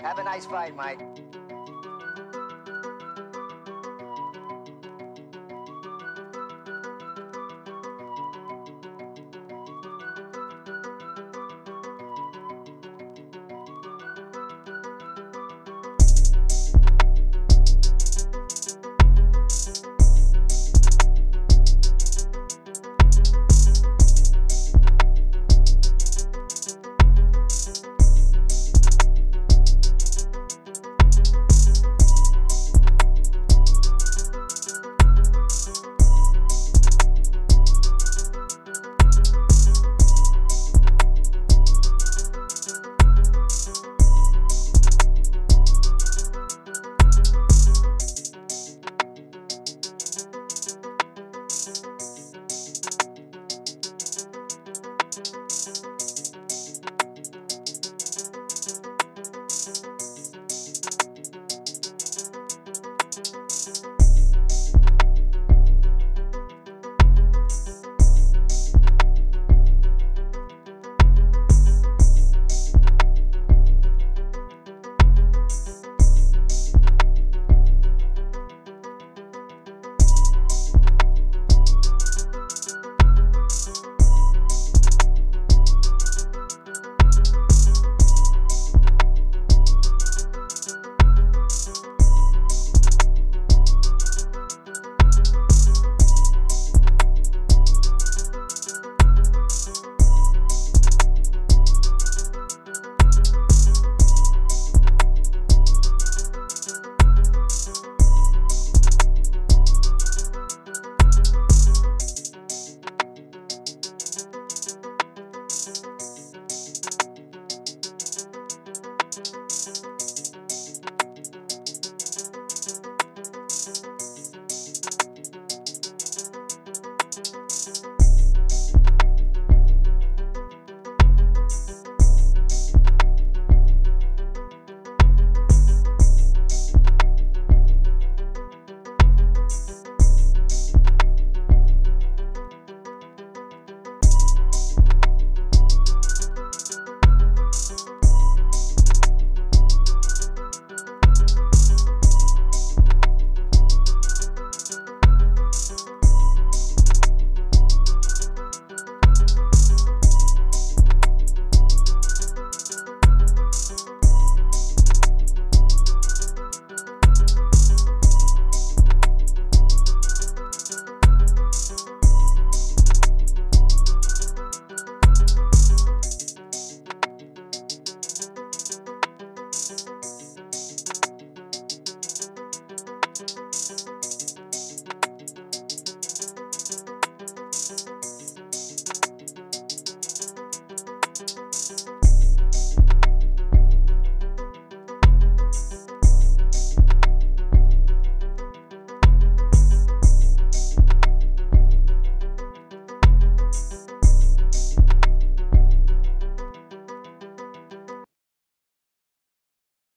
Have a nice fight, Mike.